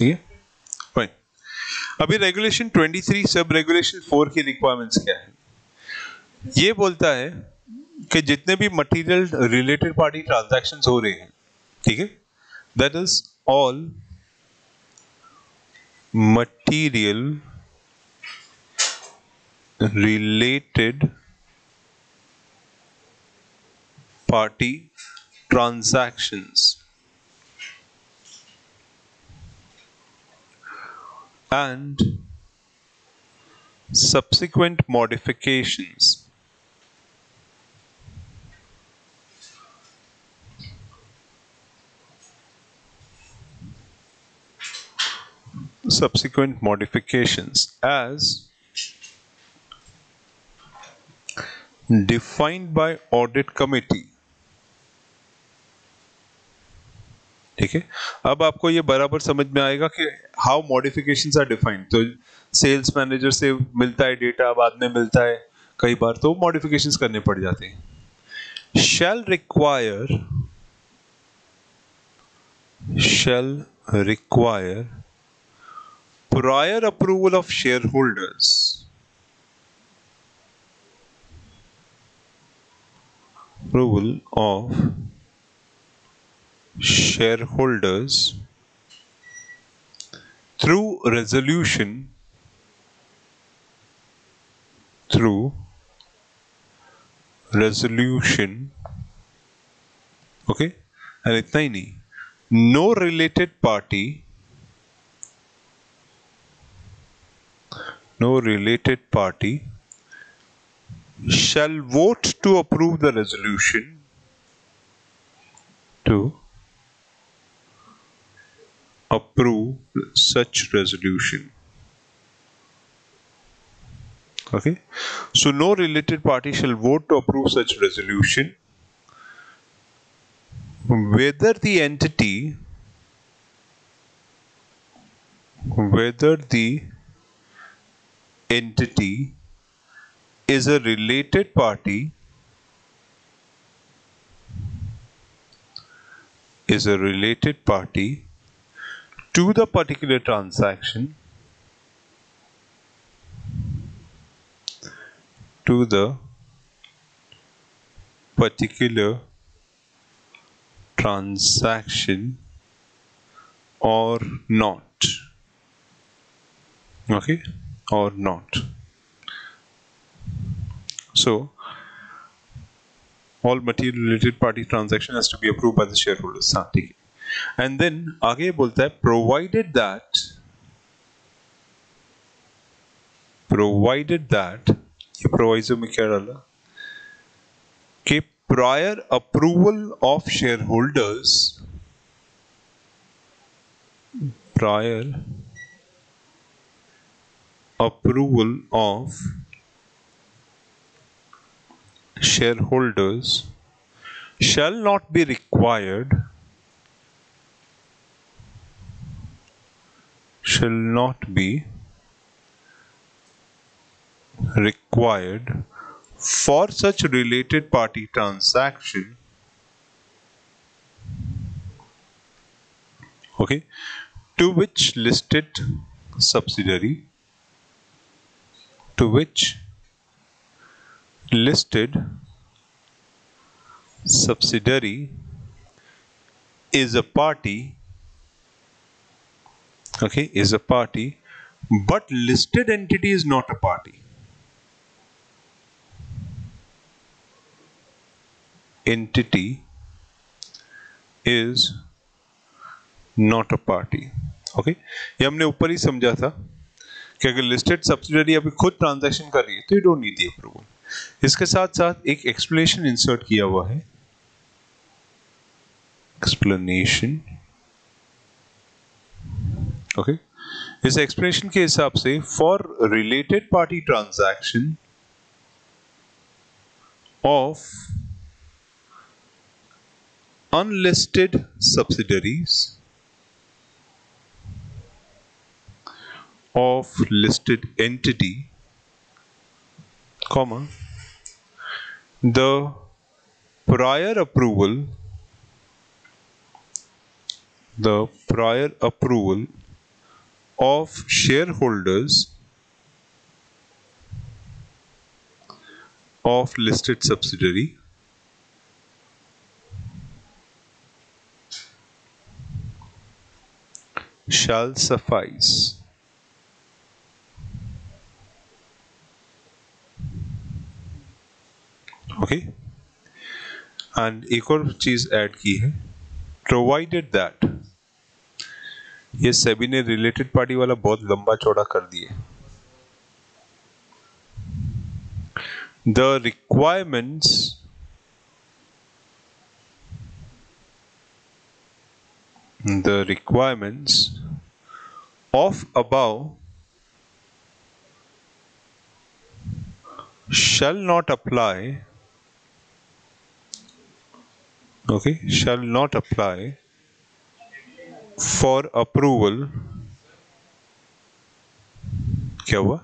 ठीक है? फाइन अभी रेगुलेशन 23 सब रेगुलेशन 4 की रिक्वायरमेंट्स क्या है? ये बोलता है कि जितने भी मटेरियल रिलेटेड पार्टी ट्रांजैक्शंस हो रहे हैं, ठीक है? That is all material related party transactions. And subsequent modifications. Subsequent modifications as defined by audit committee ठीक है? अब आपको ये बराबर समझ में आएगा कि हाउ मॉडिफिकेशन आर डिफाइंड तो सेल्स मैनेजर से मिलता है डेटा बाद में मिलता है कई बार तो मॉडिफिकेशंस करने पड़ जाते हैं। Shall require shall require prior approval of share holders approval of shareholders through resolution through resolution okay and इतना ही नहीं no related party no related party shall vote to approve the resolution to approve such resolution. Okay? So no related party shall vote to approve such resolution. Whether the entity whether the entity is a related party is a related party to the particular transaction to the particular transaction or not. Okay? Or not. So all material related party transaction has to be approved by the shareholders हाँ ठीक है and then आगे बोलता है provided that provided that ये proviso में क्या डाला कि prior approval of shareholders prior approval of shareholders shall not be required shall not be required for such related party transaction. Okay? To which listed subsidiary? To which listed subsidiary is a party okay, is a party, but listed entity is not a party. Entity is not a party. Okay, ये हमने ऊपर ही समझा था कि अगर listed subsidiary अभी खुद transaction कर रही है तो you don't need the approval इसके साथ साथ एक एक्सप्लेनेशन इंसर्ट किया हुआ है। एक्सप्लेनेशन ओके इस एक्सप्रेशन के हिसाब से for related party transaction of unlisted subsidiaries of listed entity common the prior approval the prior approval of shareholders of listed subsidiary shall suffice. Okay and एक और चीज ऐड की है प्रोवाइडेड दैट ये सभी ने रिलेटेड पार्टी वाला बहुत लंबा चौड़ा कर दिए। The requirements the requirements of above shall not apply okay shall not apply for approval क्या हुआ?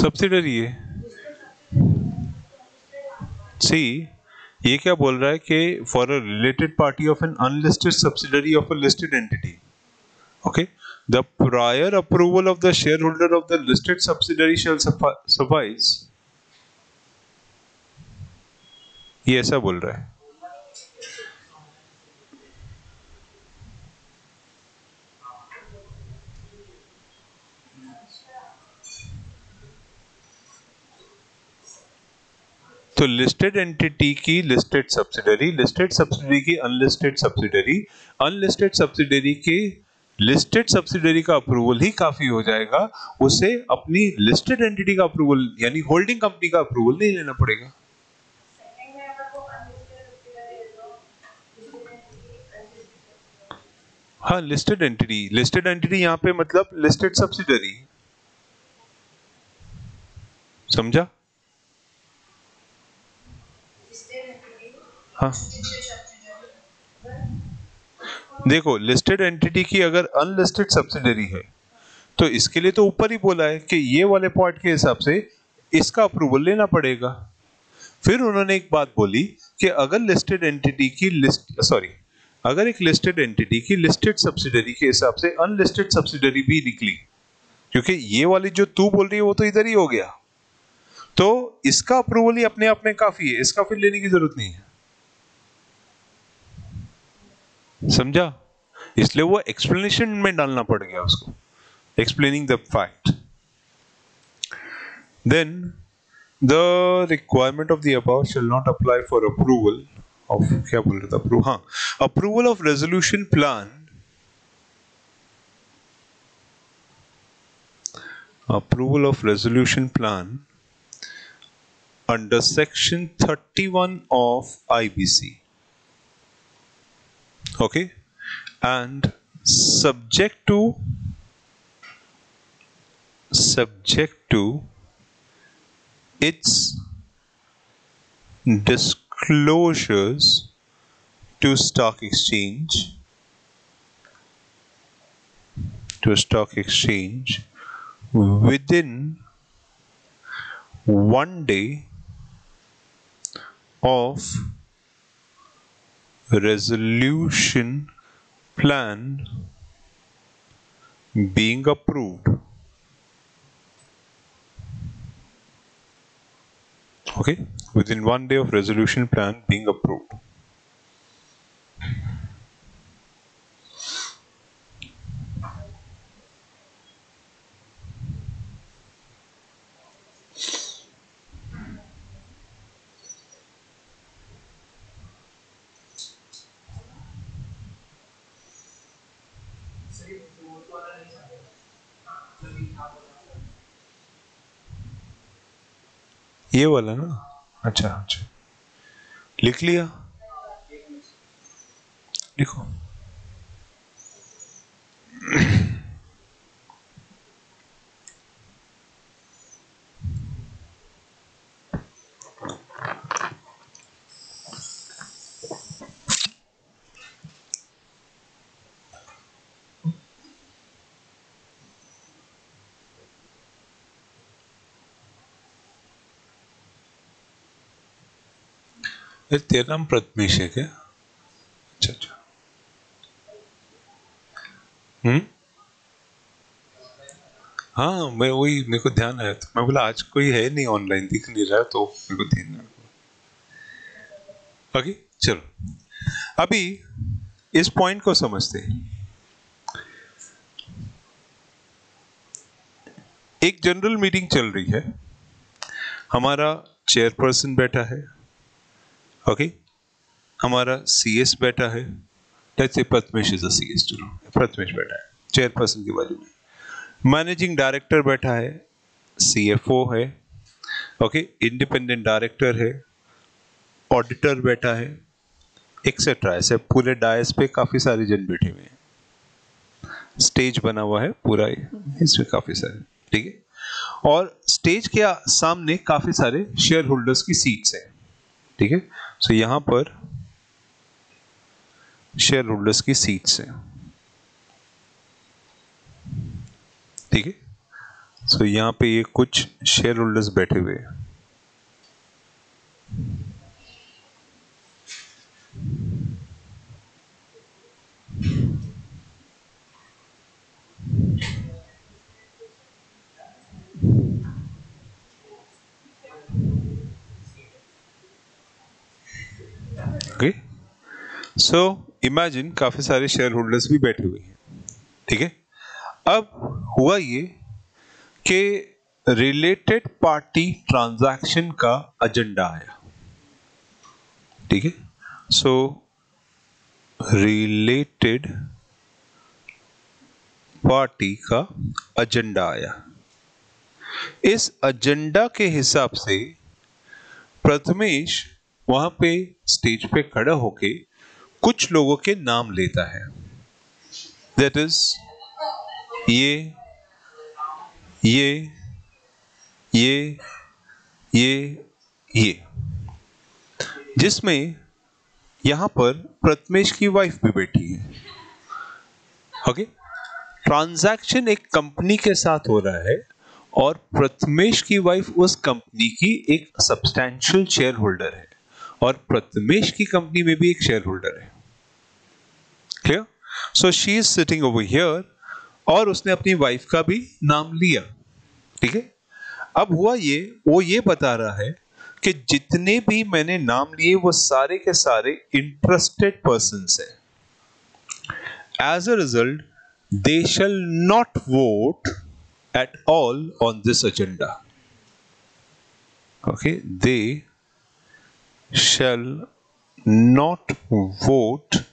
सब्सिडरी है। सी ये क्या बोल रहा है कि for a related party of an unlisted subsidiary of a listed entity okay okay? The prior approval of the shareholder of the listed subsidiary shall suffice ये ऐसा बोल रहा है तो लिस्टेड एंटिटी की लिस्टेड सब्सिडरी लिस्टेड सब्सिडरी की unlisted subsidiary unlisted subsidiary के listed subsidiary का अप्रूवल ही काफ़ी हो जाएगा। उसे अपनी लिस्टेड एंटिटी का अप्रूवल यानी होल्डिंग कंपनी का अप्रूवल नहीं लेना पड़ेगा। हाँ लिस्टेड एंटिटी लिस्टेड एंटिटी यहाँ पे मतलब लिस्टेड सब्सिडरी समझा? हाँ। देखो लिस्टेड एंटिटी की अगर अनलिस्टेड सब्सिडरी है तो इसके लिए तो ऊपर ही बोला है कि ये वाले पॉइंट के हिसाब से इसका अप्रूवल लेना पड़ेगा। फिर उन्होंने एक बात बोली कि अगर लिस्टेड एंटिटी की लिस्ट सॉरी अगर एक लिस्टेड एंटिटी की लिस्टेड सब्सिडरी के हिसाब से अनलिस्टेड सब्सिडरी भी निकली, क्योंकि ये वाली जो तू बोल रही है वो तो इधर ही हो गया। तो इसका अप्रूवल ही अपने आप में काफ़ी है, इसका फिर लेने की ज़रूरत नहीं है। समझा? इसलिए वो एक्सप्लेनेशन में डालना पड़ गया उसको। Explaining the fact then the requirement of the above shall not apply for approval of क्या बोल रहा था? अप्रूव हाँ। Approval of resolution plan approval approval of resolution plan under section 31 of IBC okay? And subject to subject to its disclosures to stock exchange to stock exchange within one day of resolution plan being approved. Okay, within one day of resolution plan being approved. ये वाला ना? अच्छा अच्छा। लिख लिया? लिखो। तेरा नाम प्रथमेश है क्या? अच्छा अच्छा। हम्म? हाँ मैं वही, मेरे को ध्यान आया था। मैं बोला, आज कोई है नहीं ऑनलाइन दिख नहीं रहा तो मेरे को ध्यान ओके चलो। अभी, इस पॉइंट को समझते हैं। एक जनरल मीटिंग चल रही है। हमारा चेयरपर्सन बैठा है। ओके हमारा सीएस बैठा है। से प्रथमेश इज़ सीएस चलो। प्रथमेश बैठा है। चेयरपर्सन के बाजू में। मैनेजिंग डायरेक्टर बैठा है। सीएफओ है। ओके इंडिपेंडेंट डायरेक्टर है। ऑडिटर बैठा है। एक्सेट्रा ऐसे पूरे डायस पे काफ़ी सारे जन बैठे हुए हैं। स्टेज बना हुआ है पूरा। इसमें काफ़ी सारे। ठीक है? और स्टेज के सामने काफ़ी सारे शेयर होल्डर्स की सीट्स हैं। ठीक है? सो यहाँ पर शेयर होल्डर्स की सीट्स हैं ठीक है? सो यहाँ पे ये कुछ शेयर होल्डर्स बैठे हुए हैं। ओके सो इमेजिन काफ़ी सारे शेयर होल्डर्स भी बैठे हुए हैं। ठीक है? अब हुआ ये कि रिलेटेड पार्टी ट्रांजैक्शन का एजेंडा आया। ठीक है? सो रिलेटेड पार्टी का एजेंडा आया। इस एजेंडा के हिसाब से प्रथमेश वहाँ पे स्टेज पे खड़ा होके कुछ लोगों के नाम लेता है। दैट इज़ ये ये ये ये ये। जिसमें यहाँ पर प्रथमेश की वाइफ भी बैठी है। ओके ट्रांजैक्शन एक कंपनी के साथ हो रहा है और प्रथमेश की वाइफ उस कंपनी की एक सब्सटैंशियल शेयर होल्डर है। और प्रथमेश की कंपनी में भी एक शेयर होल्डर है। Clear so she is sitting over here और उसने अपनी वाइफ का भी नाम लिया। ठीक है? अब हुआ ये, वो ये बता रहा है कि जितने भी मैंने नाम लिए, वो सारे के सारे इंटरेस्टेड पर्सन है। As a result they shall not vote at all on this agenda okay they shall not vote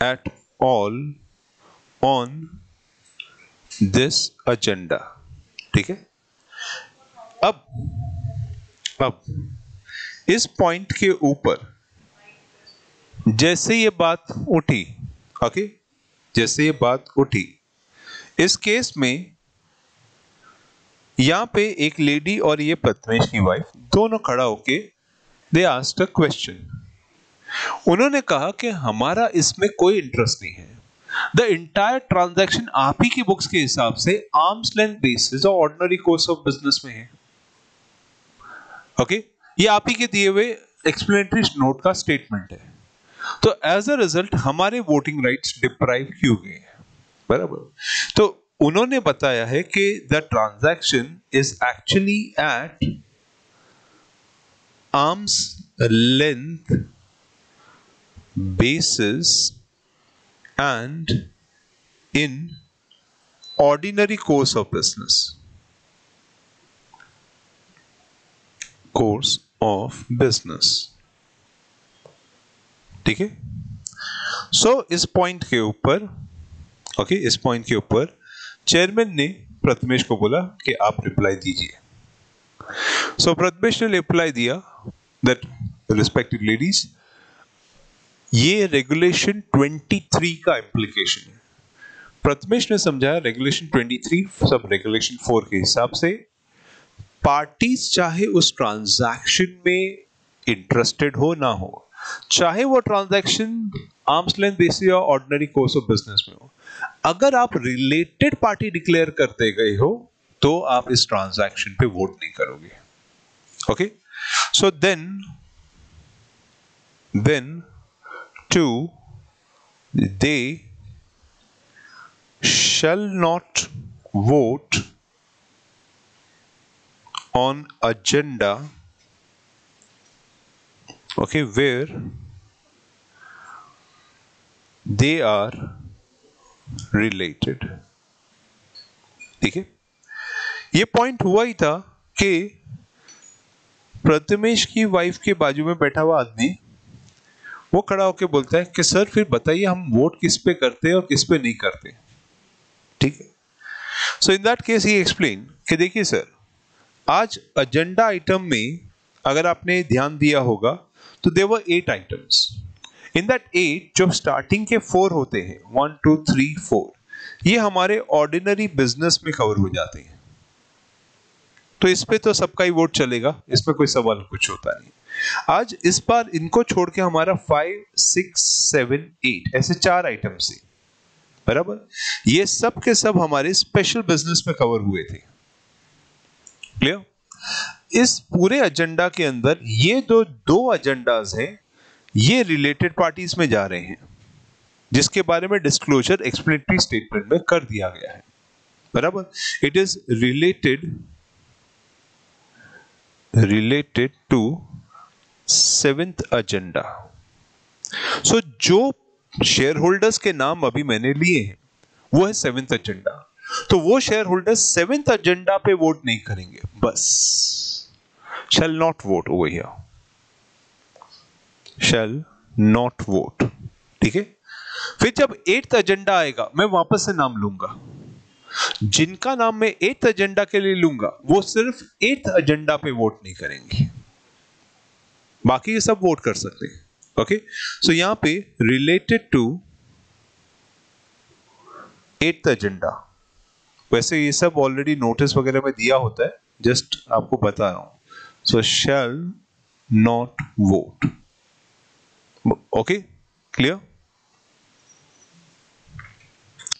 at all on this agenda. ठीक है? अब अब, इस पॉइंट के ऊपर, जैसे ये बात उठी ओके जैसे ये बात उठी, इस केस में यहाँ पे एक लेडी और ये प्रथमेश की वाइफ दोनों खड़ा होके दे आस्ट अ क्वेश्चन उन्होंने कहा कि हमारा इसमें कोई इंटरेस्ट नहीं है। द इंटायर ट्रांजैक्शन आप ही की बुक्स के हिसाब से आर्म्स लेंथ बेसिस और ऑर्डिनरी कोर्स ऑफ़ बिज़नेस में है। Okay okay? ये आप ही के दिए हुए एक्सप्लेनेटरी नोट का स्टेटमेंट है। तो एज अ रिज़ल्ट हमारे वोटिंग राइट्स डिप्राइव क्यों गए बराबर। तो उन्होंने बताया है कि the transaction is actually at arm's length basis and in ordinary course of business course of business ठीक है सो इस पॉइंट के ऊपर ओके okay, इस पॉइंट के ऊपर चेयरमैन ने प्रथमेश को बोला कि आप रिप्लाई दीजिए so, ने रिप्लाई दिया that respected ladies ये रेगुलेशन 23 का इंप्लीकेशन है। प्रथमेश ने समझाया रेगुलेशन 23 सब रेगुलेशन 4 के हिसाब से पार्टीज़ चाहे उस ट्रांजैक्शन में इंटरेस्टेड हो ना हो चाहे वो ट्रांजैक्शन आर्म्स लेंथ बेसिस या ऑर्डिनरी कोर्स ऑफ़ बिज़नेस में हो अगर आप रिलेटेड पार्टी डिक्लेयर करते गए हो तो आप इस ट्रांजैक्शन पे वोट नहीं करोगे। Okay so then then to they shall not vote on agenda okay where they are related ठीक है? ये पॉइंट हुआ ही था कि प्रथमेश की वाइफ के बाजू में बैठा हुआ आदमी, वो खड़ा होकर बोलता है कि, सर, फिर बताइए हम वोट किस पे करते हैं और किस पे नहीं करते ठीक है? So in that case he explain कि देखिए सर आज एजेंडा आइटम में अगर आपने ध्यान दिया होगा तो there were eight items in that eight जो स्टार्टिंग के फोर होते हैं वन टू थ्री फोर ये हमारे ऑर्डिनरी बिज़नेस में कवर हो जाते हैं। तो इस पे तो सबका ही वोट चलेगा इसमें कोई सवाल कुछ होता नहीं। आज इस बार इनको छोड़ के हमारा फाइव सिक्स सेवन एट ऐसे चार आइटम से बराबर? ये सब के सब हमारे स्पेशल बिज़नेस में कवर हुए थे। क्लियर इस पूरे एजेंडा के अंदर, ये दो दो एजेंडाज हैं, ये रिलेटेड पार्टीज़ में जा रहे हैं, जिसके बारे में डिस्क्लोजर एक्सप्लेनेटरी स्टेटमेंट में कर दिया गया है। बराबर? It is related related to seventh agenda so जो शेयर होल्डर्स के नाम अभी मैंने लिए हैं, वो है सेवेंथ एजेंडा तो वो शेयर होल्डर्स सेवेंथ एजेंडा पे वोट नहीं करेंगे. बस. Shall not vote over here shall not vote ठीक है? फिर जब एट्थ एजेंडा आएगा, मैं वापस से नाम लूँगा. जिनका नाम मैं एट्थ एजेंडा के लिए लूँगा, वो सिर्फ़ एट्थ एजेंडा पे वोट नहीं करेंगे। बाकी ये सब वोट कर सकते हैं। ओके सो यहाँ पे रिलेटेड टू एट्थ एजेंडा। वैसे ये सब ऑलरेडी नोटिस वगैरह में दिया होता है जस्ट आपको बता रहा हूँ। So shall not vote okay clear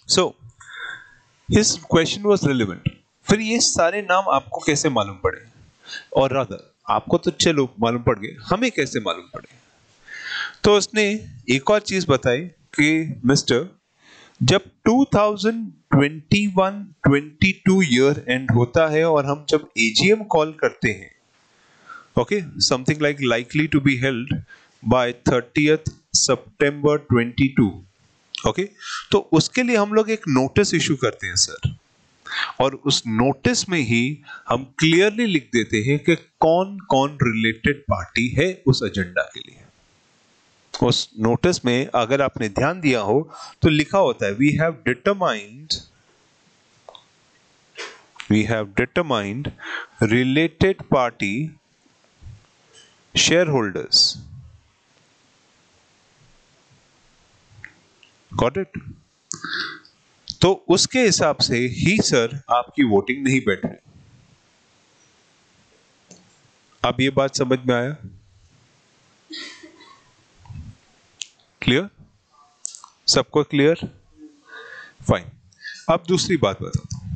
so his question was relevant फिर ये सारे नाम आपको कैसे मालूम पड़े? और राधर आपको तो चलो मालूम पड़ गए, हमें कैसे मालूम पड़े? तो उसने एक और चीज़ बताई कि, मिस्टर, जब 2021-22 ईयर एंड होता है और हम जब एजीएम कॉल करते हैं okay something like likely to be held by thirtieth September 22 okay? तो उसके लिए हम लोग एक नोटिस इशू करते हैं सर और उस नोटिस में ही हम क्लियरली लिख देते हैं कि कौन कौन रिलेटेड पार्टी है उस एजेंडा के लिए. उस नोटिस में अगर आपने ध्यान दिया हो तो लिखा होता है we have determined we have determined related party shareholders got it तो उसके हिसाब से ही, सर, आपकी वोटिंग नहीं बैठ रही। अब ये बात समझ में आया? क्लियर सबको क्लियर फाइन अब दूसरी बात बताता हूँ।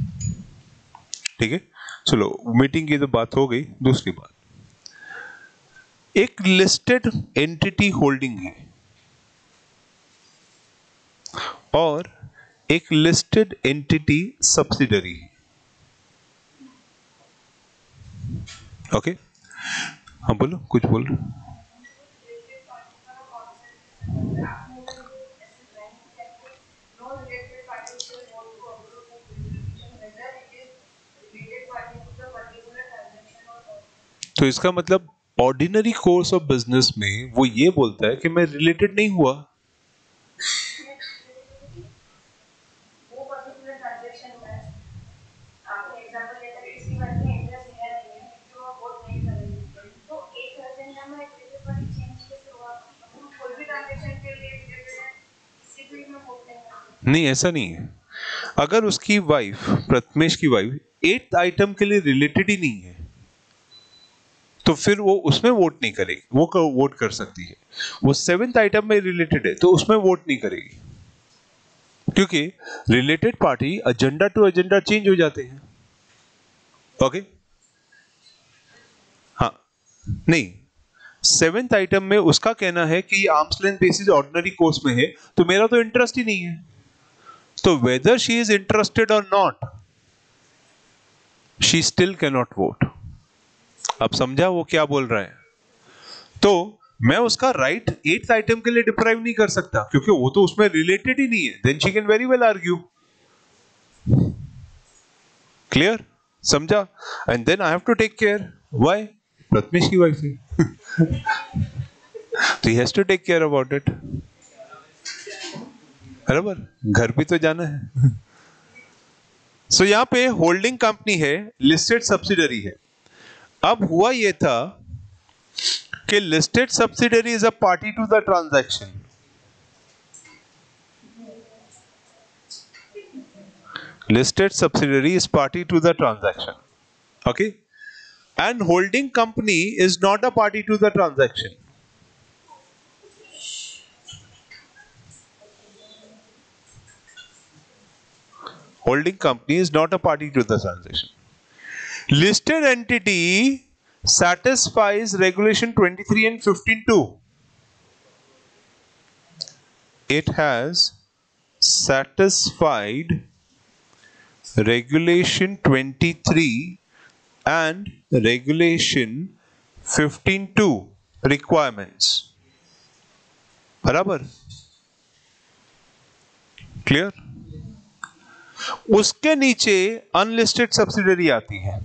ठीक है? चलो मीटिंग की तो बात हो गई, दूसरी बात। एक लिस्टेड एंटिटी होल्डिंग है। और एक लिस्टेड एंटिटी सब्सिडरी ओके हाँ बोलो, कुछ बोल रहे तो इसका मतलब ऑर्डिनरी कोर्स ऑफ़ बिज़नेस में वो ये बोलता है कि मैं रिलेटेड नहीं हुआ। नहीं ऐसा नहीं है। अगर उसकी वाइफ प्रथमेश की वाइफ एट आइटम के लिए रिलेटेड ही नहीं है तो फिर वो उसमें वोट नहीं करेगी। वो कर, वोट कर सकती है। वो सेवेंथ आइटम में रिलेटेड है तो उसमें वोट नहीं करेगी। क्योंकि related party agenda to agenda change हो जाते हैं। ओके हाँ। नहीं। सेवेंथ आइटम में उसका कहना है कि arms length basis ordinary course में है तो मेरा तो इंटरेस्ट ही नहीं है। वेदर शी इज़ इंटरेस्टेड और not she still can not vote अब समझा वो क्या बोल रहा है? तो मैं उसका राइट एट्थ आइटम के लिए डिप्राइव नहीं कर सकता, क्योंकि वो तो उसमें रिलेटेड ही नहीं है। Then she can very well argue clear समझा? And then I have to take care why Prathamesh की वाइफ है। तो he has to take care about it बराबर घर भी तो जाना है। सो so, यहाँ पे होल्डिंग कंपनी है लिस्टेड सब्सिडरी है। अब हुआ यह था कि listed subsidiary is a party to the transaction listed subsidiary is party to the transaction okay and holding company is not a party to the transaction holding company is not a party to the transaction. Listed entity satisfies regulation 23 and 15 too. It has satisfied regulation 23 and regulation 15 requirements. Barabar. Clear? उसके नीचे unlisted subsidiary आती है।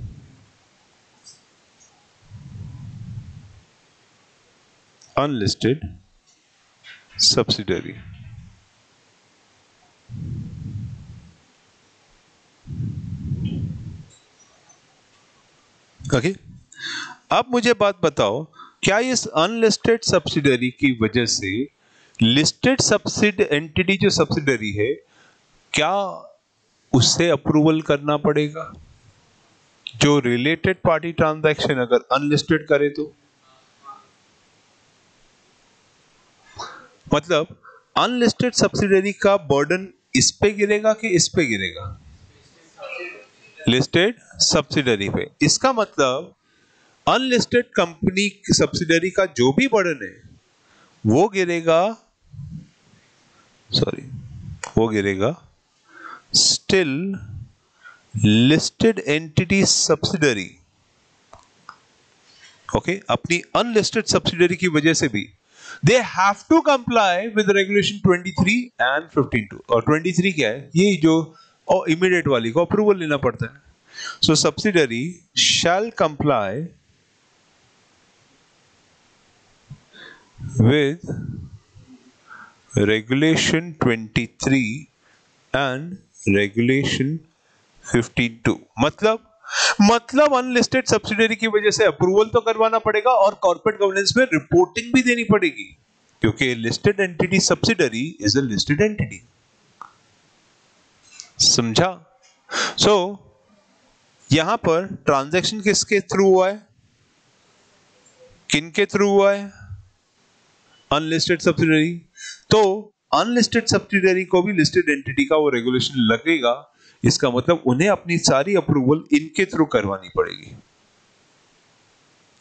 Unlisted subsidiary okay अब मुझे बात बताओ, क्या इस अनलिस्टेड सब्सिडरी की वजह से लिस्टेड सब्सिड एंटिटी जो सब्सिडरी है, क्या उससे अप्रूवल करना पड़ेगा। जो रिलेटेड पार्टी ट्रांजैक्शन अगर अनलिस्टेड करे तो। मतलब अनलिस्टेड सब्सिडरी का बर्डन इस पे गिरेगा कि इस पे गिरेगा? लिस्टेड सब्सिडरी पे। इसका मतलब अनलिस्टेड कंपनी सब्सिडरी का जो भी बर्डन है, वो गिरेगा सॉरी वो गिरेगा still listed entity subsidiary okay अपनी अनलिस्टेड सब्सिडरी की वजह से भी they have to comply with regulation 23 and 15 और 23 क्या है? ये जो, और इमीडिएट वाली को अप्रूवल लेना पड़ता है। So subsidiary shall comply with regulation 23 and regulation 52 मतलब मतलब अनलिस्टेड सब्सिडरी की वजह से अप्रूवल तो करवाना पड़ेगा और कॉर्पोरेट गवर्नेंस में रिपोर्टिंग भी देनी पड़ेगी। क्योंकि listed entity subsidiary is a listed entity समझा? सो so, यहाँ पर ट्रांजैक्शन किसके थ्रू हुआ है? किन के थ्रू हुआ है? अनलिस्टेड सब्सिडरी तो अनलिस्टेड सब्सिडरी को भी लिस्टेड एंटिटी का वो रेगुलेशन लगेगा, इसका मतलब उन्हें अपनी सारी अप्रूवल इनके थ्रू करवानी पड़ेगी।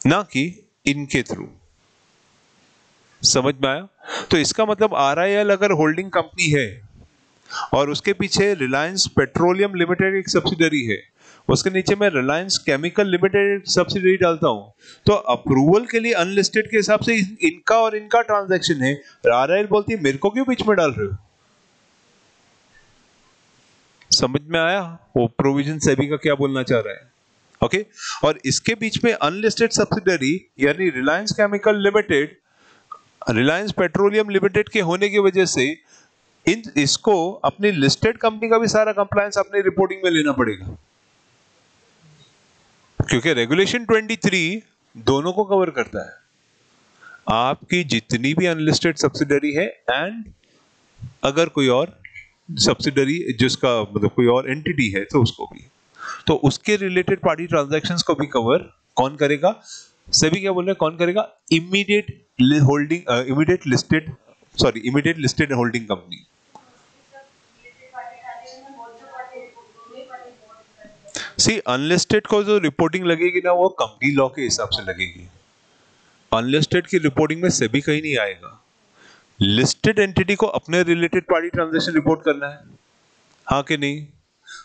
ना कि इनके थ्रू समझ में आया? तो इसका मतलब आरआईएल अगर होल्डिंग कंपनी है, और उसके पीछे रिलायंस पेट्रोलियम लिमिटेड एक सब्सिडरी है उसके नीचे मैं रिलायंस केमिकल लिमिटेड सब्सिडरी डालता हूँ। तो अप्रूवल के लिए अनलिस्टेड के हिसाब से इनका और इनका ट्रांजैक्शन है। आर बोलती है, मेरे को क्यों बीच में डाल रहे हो? समझ में आया? वो प्रोविज़न सेबी का क्या बोलना चाह रहा है? ओके? और इसके बीच में अनलिस्टेड सब्सिडरी यानी Reliance chemical limited Reliance petroleum limited के होने की वजह से इन, इसको अपनी लिस्टेड कंपनी का भी सारा कंप्लायंस अपनी रिपोर्टिंग में लेना पड़ेगा। क्योंकि रेगुलेशन 23 दोनों को कवर करता है। आपकी जितनी भी अनलिस्टेड सब्सिडरी है एंड अगर कोई और सब्सिडरी जिसका मतलब कोई और एंटिटी है तो उसको भी। तो उसके रिलेटेड पार्टी ट्रांजैक्शंस को भी कवर कौन करेगा? सभी क्या बोल रहे हैं? कौन करेगा? Immediate holding immediate listed sorry immediate listed holding company सी अनलिस्टेड को जो रिपोर्टिंग लगेगी ना, वो कंपनी लॉ के हिसाब से लगेगी। अनलिस्टेड की रिपोर्टिंग में सेबी कहीं नहीं आएगा। लिस्टेड एंटिटी को अपने रिलेटेड पार्टी ट्रांजेक्शन रिपोर्ट करना है। हाँ कि नहीं?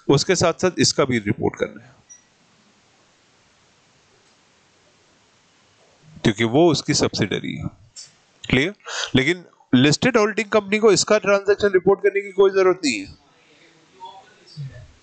उसके साथ साथ इसका भी रिपोर्ट करना है। क्योंकि वो उसकी सब्सिडरी है। क्लियर लेकिन लिस्टेड होल्डिंग कंपनी को इसका ट्रांजैक्शन रिपोर्ट करने की कोई ज़रूरत नहीं है।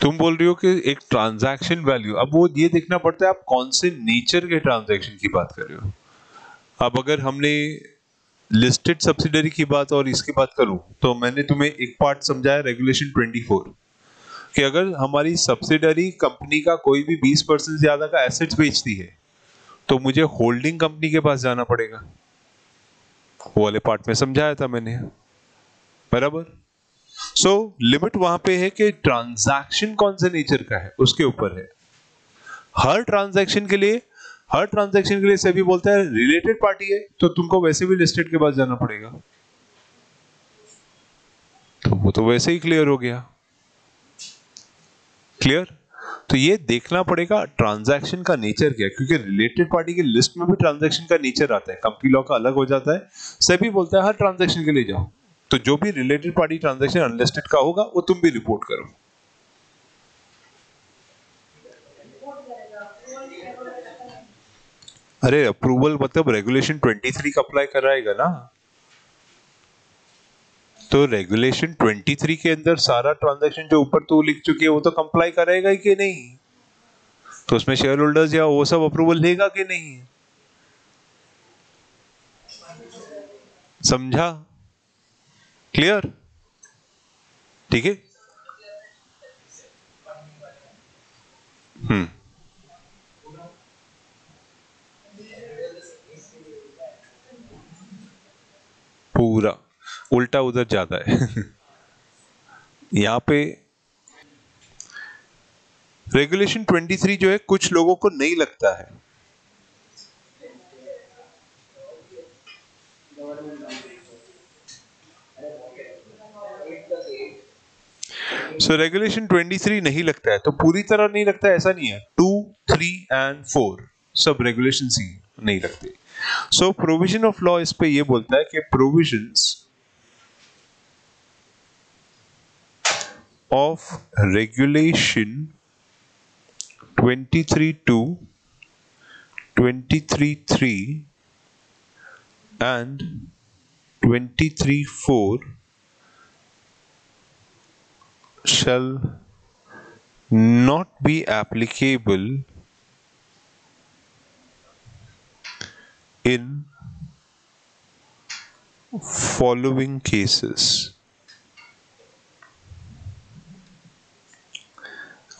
तुम बोल रही हो कि एक ट्रांजैक्शन वैल्यू अब वो ये देखना पड़ता है, आप कौन से नेचर के ट्रांजैक्शन की बात कर रहे हो? अब अगर हमने लिस्टेड सब्सिडरी की बात और इसकी बात करूँ तो मैंने तुम्हें एक पार्ट समझाया रेगुलेशन 24 कि अगर हमारी सब्सिडरी कंपनी का कोई भी 20 परसेंट ज़्यादा का एसेट्स बेचती है तो मुझे होल्डिंग कंपनी के पास जाना पड़ेगा। वो वाले पार्ट में समझाया था मैंने। बराबर? सो लिमिट वहाँ पे है कि ट्रांजैक्शन कौन से नेचर का है? उसके ऊपर है। हर ट्रांजैक्शन के लिए, हर ट्रांजैक्शन के लिए सभी बोलता है रिलेटेड पार्टी है तो तुमको वैसे भी लिस्टेड के पास जाना पड़ेगा। तो वो तो वैसे ही क्लियर हो गया। क्लियर तो ये देखना पड़ेगा ट्रांजैक्शन का नेचर क्या क्योंकि रिलेटेड पार्टी की लिस्ट में भी ट्रांजैक्शन का नेचर आता है। कंपनी लॉ का अलग हो जाता है। सभी बोलता है, हर ट्रांजैक्शन के लिए जाओ। तो जो भी रिलेटेड पार्टी ट्रांजेक्शन अनलिस्टेड का होगा, वो तुम भी रिपोर्ट करो। अरे अप्रूवल मतलब रेगुलेशन 23 का अप्लाई कराएगा ना। तो रेगुलेशन 23 के अंदर सारा ट्रांजैक्शन जो ऊपर तू लिख चुकी है, वो तो कंप्लाई करेगा कि नहीं? तो उसमें शेयर होल्डर्स या वो सब अप्रूवल लेगा कि नहीं? समझा? क्लियर ठीक है? हम्म। पूरा। उल्टा उधर ज़्यादा है। यहाँ पे रेगुलेशन 23 जो है, कुछ लोगों को नहीं लगता है। सो रेगुलेशन 23 नहीं लगता है तो पूरी तरह नहीं लगता है, ऐसा नहीं है। टू थ्री एंड फोर सब रेगुलेशन ही नहीं लगते। सो प्रोविज़न ऑफ़ लॉ इस पे ये बोलता है कि provisions of regulation 23 to 23 3 and 23 4 shall not be applicable in following cases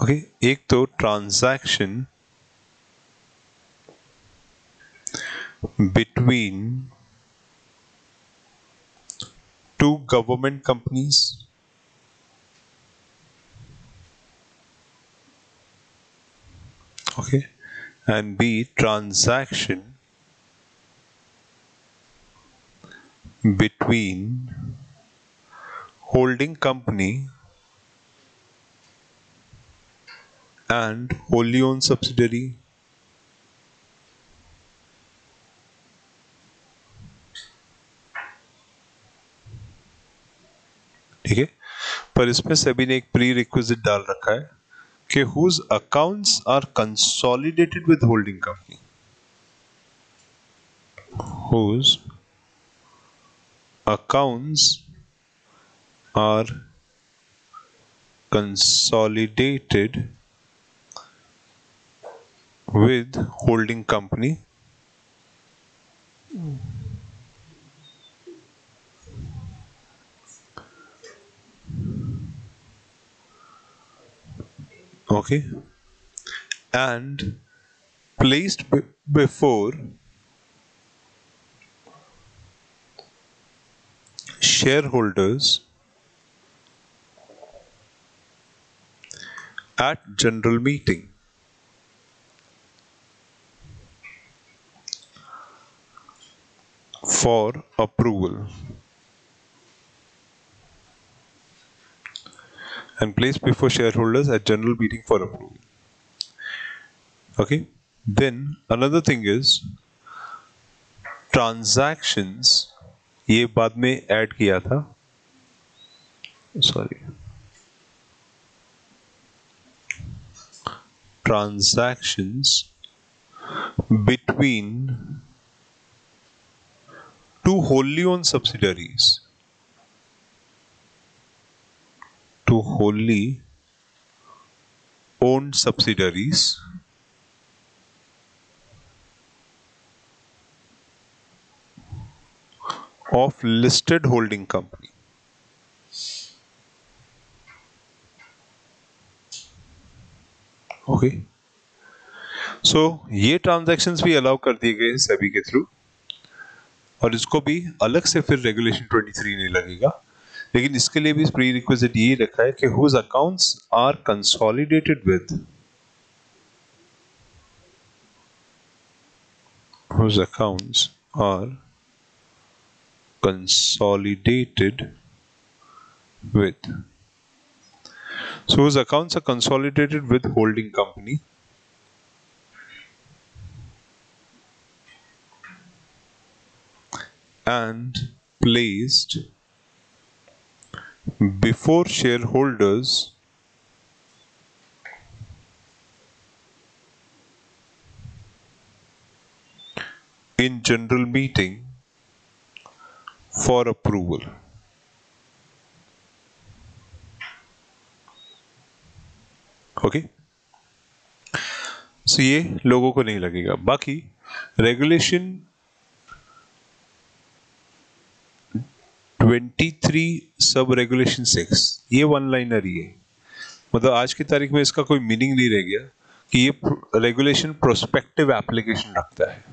okay, एक तो transaction between two government companies okay and b transaction between holding company and wholly owned subsidiary ठीक है पर इसमें सभी ने एक प्री रिक्विजिट डाल रखा है whose accounts are consolidated with holding company. Whose accounts are consolidated with holding company okay. And placed before shareholders at general meeting. For approval. and placed before shareholders at general meeting for approval okay then another thing is transactions ये बाद में add किया था sorry transactions between two wholly owned subsidiaries two wholly owned subsidiaries of listed holding company okay so ये transactions भी allow कर दिए गए सभी के थ्रू और इसको भी अलग से फिर रेगुलेशन 23 नहीं लगेगा लेकिन इसके लिए भी प्री रिक्वेस्ट ये रखा है कि whose accounts are consolidated with whose accounts are consolidated with so whose accounts are consolidated with holding company and placed before shareholders in general meeting for approval. Okay so ये लोगों को नहीं लगेगा बाकी रेगुलेशन 23 सब रेगुलेशन 6 ये one liner ही है। मतलब आज की तारीख में इसका कोई मीनिंग नहीं रह गया कि ये रेगुलेशन प्रोस्पेक्टिव एप्लीकेशन रखता है।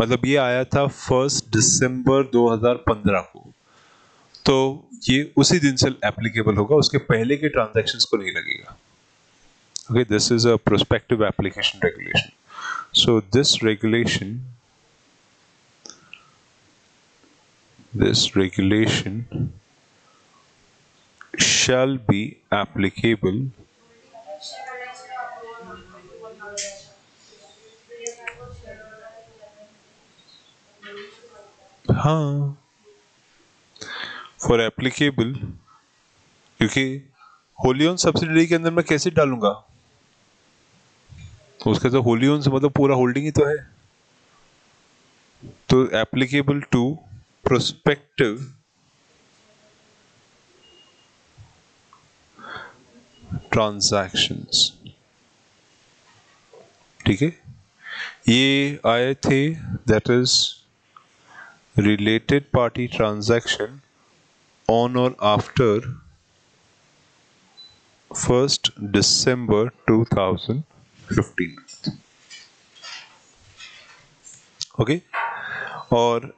मतलब ये आया था फ़र्स्ट दिसंबर 2015 को। तो ये उसी दिन से एप्लीकेबल होगा, उसके पहले के ट्रांजेक्शन को नहीं लगेगा। Okay, this is a prospective application regulation. So, this regulation this regulation shall be applicable हाँ फॉर एप्लीकेबल क्योंकि होली ऑन सब्सिडरी के अंदर मैं कैसे डालूँगा? उसके तो होली ऑन से मतलब पूरा होल्डिंग ही तो है। तो एप्लीकेबल टू प्रोस्पेक्टिव ट्रांजैक्शंस ठीक है ये आए थे that is related party transaction on or after 1st December 2015 okay okay? और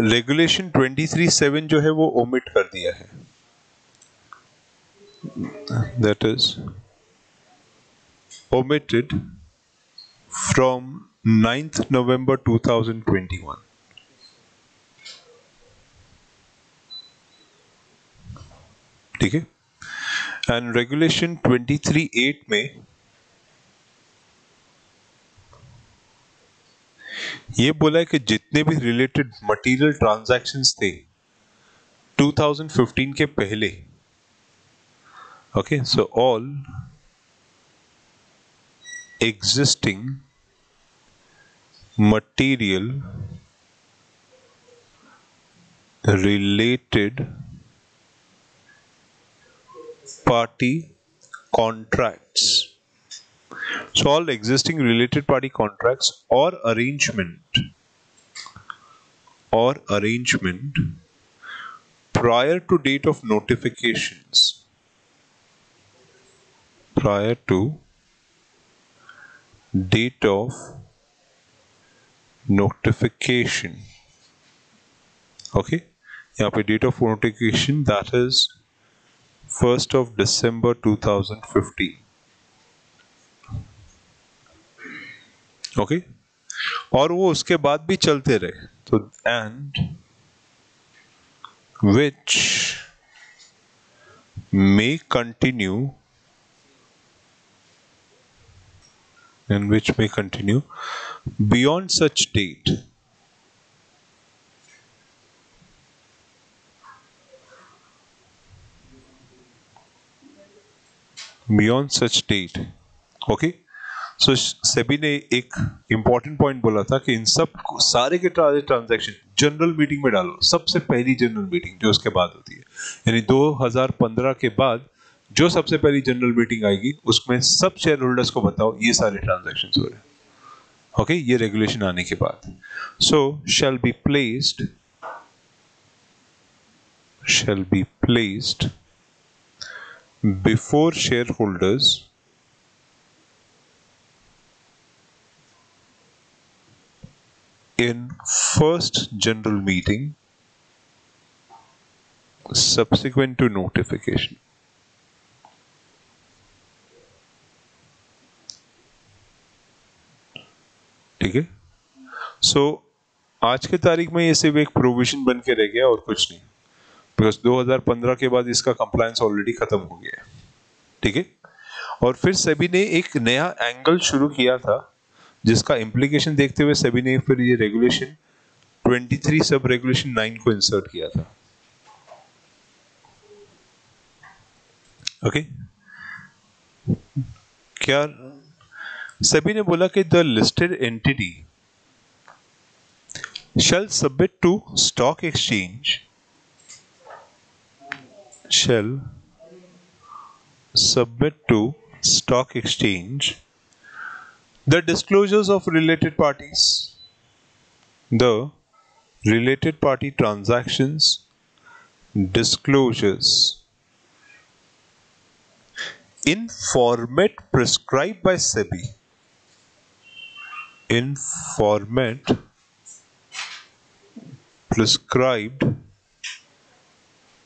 रेगुलेशन 23.7 जो है वो ओमिट कर दिया है। That is omitted from 9th November 2021 ठीक है? एंड रेगुलेशन 23.8 में ये बोला है कि जितने भी रिलेटेड मटेरियल ट्रांजैक्शंस थे 2015 के पहले okay so all existing material related party contracts so all existing related party contracts or arrangement or arrangement prior to date of notifications prior to date of notification okay यहाँ पे date of notification that is first of December 2015 okay और वो उसके बाद भी चलते रहे तो and which may continue in which may continue beyond such date beyond such date okay okay? So SEBI ने एक इंपॉर्टेंट पॉइंट बोला था कि इन सब सारे के ट्रांजैक्शन जनरल मीटिंग में डालो। सबसे पहली जनरल मीटिंग जो उसके बाद होती है। यानी 2015 के बाद जो सबसे पहली जनरल मीटिंग आएगी, उसमें सब शेयर होल्डर्स को बताओ, ये सारे ट्रांजेक्शन हो रहे हैं। ओके ये रेगुलेशन आने के बाद। So shall be placed shall be placed before share shareholders in first general meeting, subsequent to notification. ठीक है? सो आज के तारीख में ये सिर्फ़ एक प्रोविज़न बन के रह गया और कुछ नहीं। बिकॉज़ 2015 के बाद इसका कंप्लायंस ऑलरेडी खत्म हो गया ठीक है? और फिर सभी ने एक नया एंगल शुरू किया था। जिसका इम्प्लीकेशन देखते हुए सभी ने फिर ये रेगुलेशन 23 सब रेगुलेशन 9 को इंसर्ट किया था ओके okay? क्या सभी ने बोला कि the listed entity shall submit to stock exchange shall submit to stock exchange the disclosures of related parties. The related party transactions. Disclosures. In format prescribed by SEBI. In format prescribed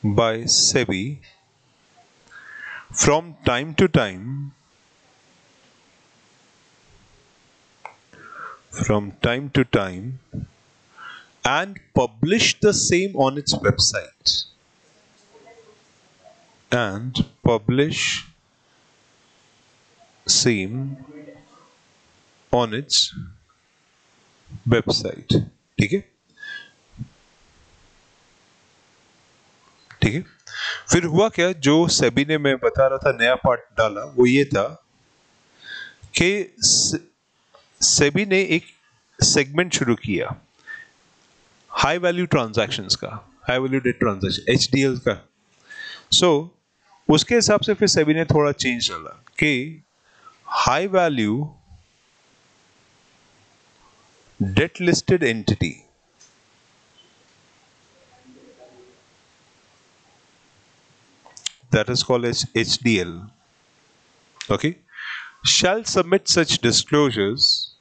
by SEBI. From time to time from time to time and publish the same on its website and publish same on its website ठीक है ठीक है फिर हुआ क्या जो सेबी ने मैं बता रहा था नया पार्ट डाला वो ये था कि सेबी ने एक सेगमेंट शुरू किया। हाई वैल्यू ट्रांजैक्शंस का high value debt transaction HDL का। सो so, उसके हिसाब से फिर सेबी ने थोड़ा चेंज डाला कि high value debt listed entity that is called as HDL okay shall submit such disclosures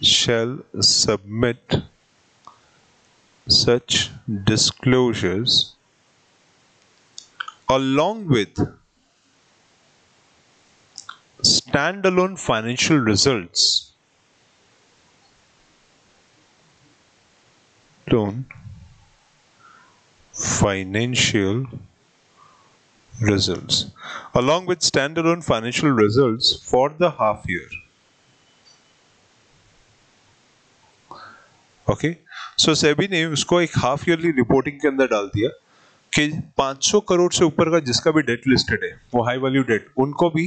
shall submit such disclosures along with standalone financial results loan financial results along with standalone financial results for the half year okay so SEBI ने उसको एक half yearly reporting के अंदर डाल दिया कि 500 करोड़ से ऊपर का जिसका भी डेट लिस्टेड है, वो हाई वैल्यू डेट उनको भी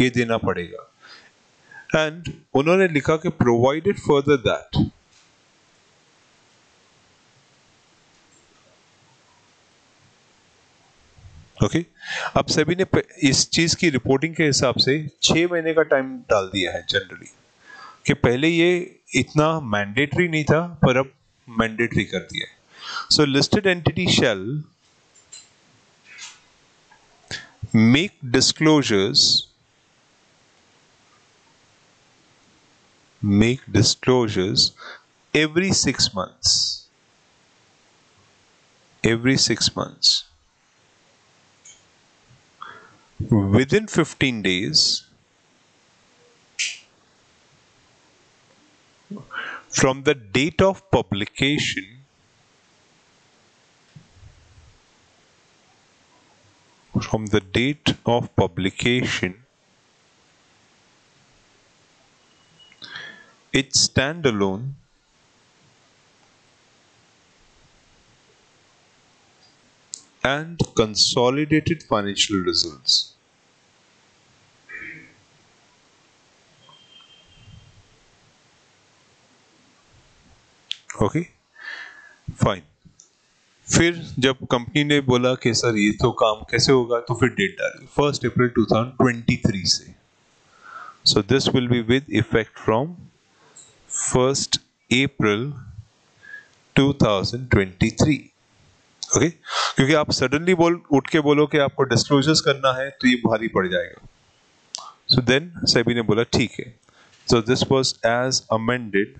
ये देना पड़ेगा। एंड उन्होंने लिखा कि प्रोवाइडेड फर्दर दैट ओके? अब सभी ने इस चीज़ की रिपोर्टिंग के हिसाब से छह महीने का टाइम डाल दिया है जनरली कि पहले ये इतना मैंडेटरी नहीं था, पर अब मैंडेटरी कर दिया so listed entity shall make disclosures make disclosures every six months every six months within fifteen days from the date of publication, from the date of publication, its standalone and consolidated financial results. Okay fine फिर जब company ने बोला कि, sir, ये तो काम कैसे होगा? तो फिर डेट डाली। फ़र्स्ट अप्रैल 2023 से। So this will be with effect from first April 2023 okay क्योंकि आप सडनली बोल, उठ के बोलो कि आपको डिस्क्लोजर्स करना है तो ये भारी पड़ जाएगा। सो देन सेबी ने बोला, ठीक है। So this was as amended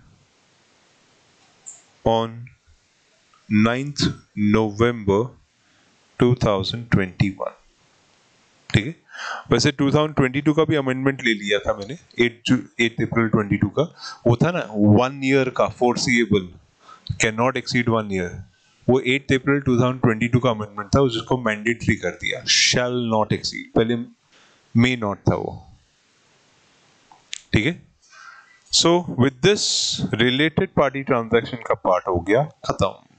on 9th November 2021 ठीक है? वैसे 2022 का भी अमेंडमेंट ले लिया था मैंने 8 8 अप्रैल 22 का। वो था ना वन ईयर का foreseeable can not exceed one year वो 8 अप्रैल 2022 का अमेंडमेंट था जिसको मैंडेटरी कर दिया। शैल नॉट एक्सीड पहले मे नॉट था वो। ठीक है? So with this related party transaction का पार्ट हो गया खत्म।